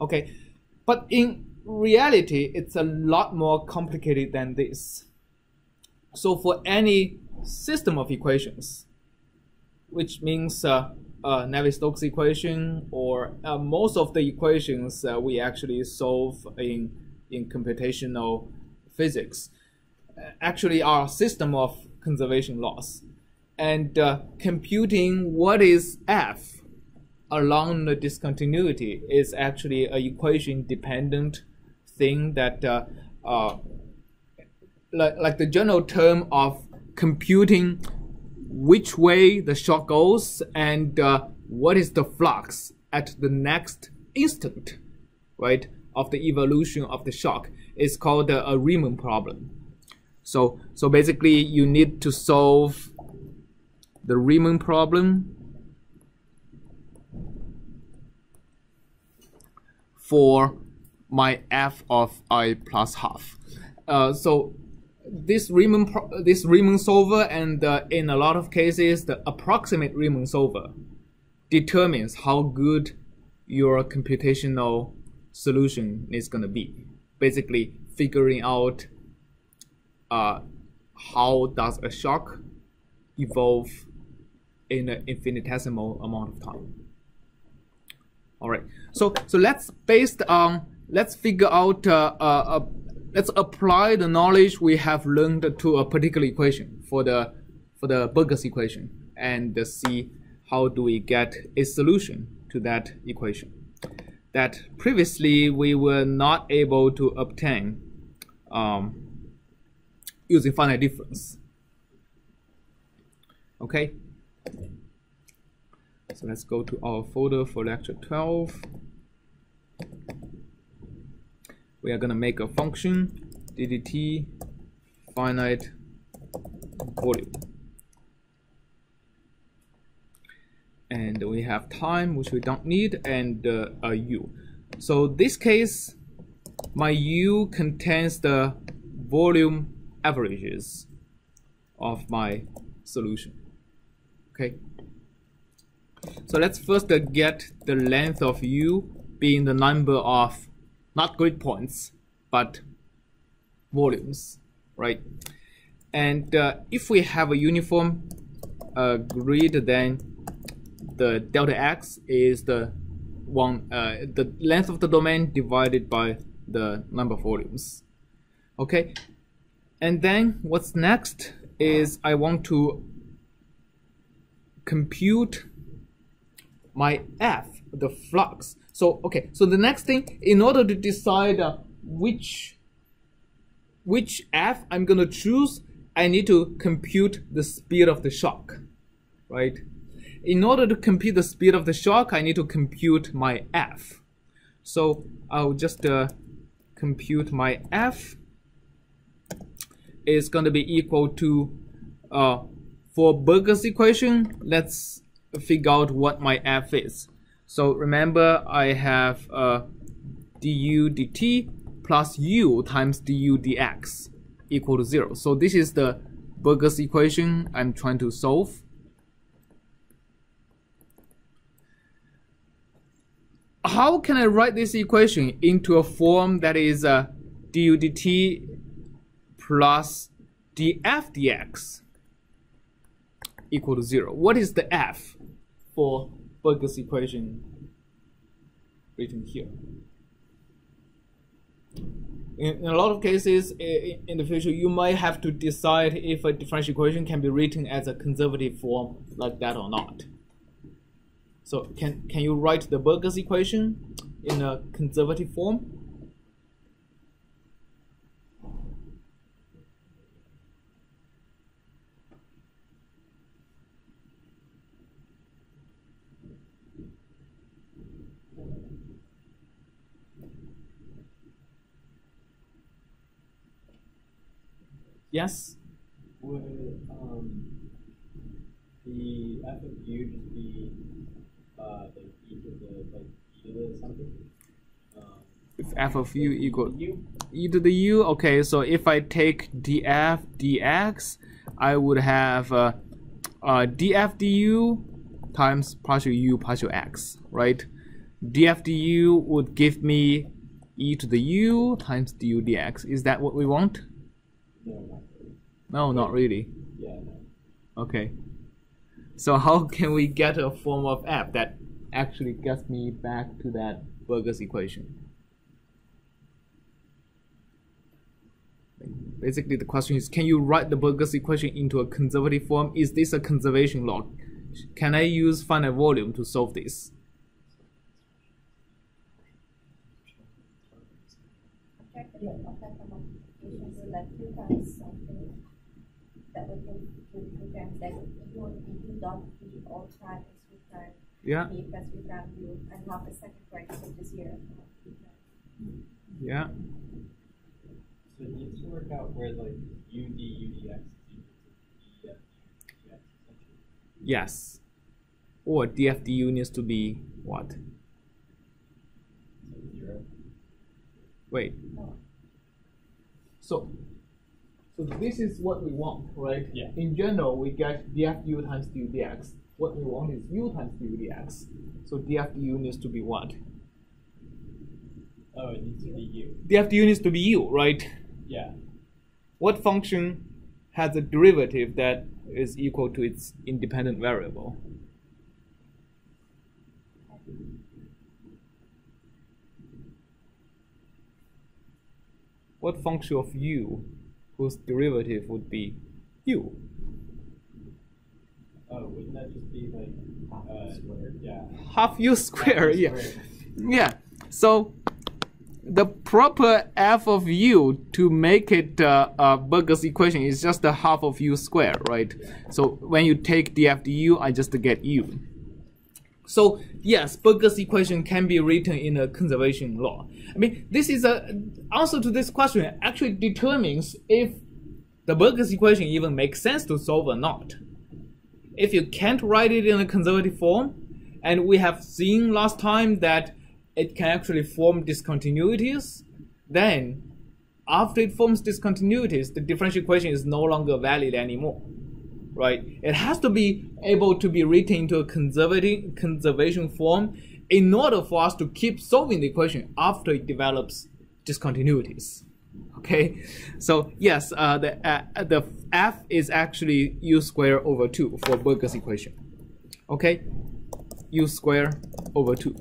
Okay, but in reality, it's a lot more complicated than this. So for any system of equations, which means uh, uh, Navier-Stokes equation or uh, most of the equations uh, we actually solve in, in computational physics uh, actually are a system of conservation laws. And uh, computing what is f along the discontinuity is actually a equation dependent thing that uh, like, like the general term of computing which way the shock goes and uh, what is the flux at the next instant, right, of the evolution of the shock is called a Riemann problem. So, so basically you need to solve the Riemann problem for my f of i plus half. Uh, so this Riemann this Riemann solver and uh, in a lot of cases the approximate Riemann solver determines how good your computational solution is going to be. Basically, figuring out uh, how does a shock evolve in an infinitesimal amount of time. All right, so so let's based on let's figure out uh, uh, let's apply the knowledge we have learned to a particular equation for the for the Burgers equation and see how do we get a solution to that equation that previously we were not able to obtain um, using finite difference. Okay, so let's go to our folder for lecture 12 we are going to make a function ddt finite volume. And we have time which we don't need and uh, a u. So this case my u contains the volume averages of my solution. Okay so let's first uh, get the length of u being the number of not grid points, but volumes, right? And uh, if we have a uniform uh, grid, then the delta x is the one uh, the length of the domain divided by the number of volumes. Okay, and then what's next is I want to compute my f, the flux so, okay, so the next thing, in order to decide uh, which, which f I'm going to choose, I need to compute the speed of the shock, right? In order to compute the speed of the shock, I need to compute my f. So I'll just uh, compute my f is going to be equal to, uh, for Burgers equation, let's figure out what my f is. So remember I have uh, du dt plus u times du dx equal to 0. So this is the Burgers equation I'm trying to solve. How can I write this equation into a form that is uh, du dt plus df dx equal to 0? What is the f for Burgers equation written here. In, in, a lot of cases in the future, you might have to decide if a differential equation can be written as a conservative form like that or not. So can, can you write the Burgers equation in a conservative form? Yes? Would um, the f of u just be uh, like e to the like e to the something? Um, if f of u equal e to the u, okay, so if I take df dx, I would have uh, uh, df du times partial u partial x, right? df would give me e to the u times du dx. Is that what we want? No, not really. Not really. Yeah, no. Okay. So how can we get a form of f that actually gets me back to that Burgers equation? Basically, the question is, can you write the Burgers equation into a conservative form? Is this a conservation law? Can I use finite volume to solve this? objective of that multiplication is like two times something that we can do two times like you want to do dot p all time is v prime Yeah, p plus v prime u and half a second bracket which is here. yeah. So it needs to work out where like u d u dx is equal to df u dx essentially. Yes. Or df du needs to be what? So zero. Wait. No. So, so this is what we want, right? Yeah. In general, we get dfu times du dx. What we want is u times du dx. So dfu needs to be what? Oh, it needs to be u. df du needs to be u, right? Yeah. What function has a derivative that is equal to its independent variable? What function of u whose derivative would be u? Oh, wouldn't that just be like uh, squared? Yeah. half u square. Yeah, Squared. yeah. So the proper f of u to make it uh, a Burgers equation is just the half of u square, right? So when you take df du, I just get u. So yes, Burgers equation can be written in a conservation law. I mean, this is a answer to this question actually determines if the Burgers equation even makes sense to solve or not if you can't write it in a conservative form, and we have seen last time that it can actually form discontinuities, then after it forms discontinuities, the differential equation is no longer valid anymore. Right? It has to be able to be written into a conservative conservation form in order for us to keep solving the equation after it develops discontinuities. Okay, so yes, uh, the uh, the f is actually u square over two for Burgers equation. Okay, u square over two.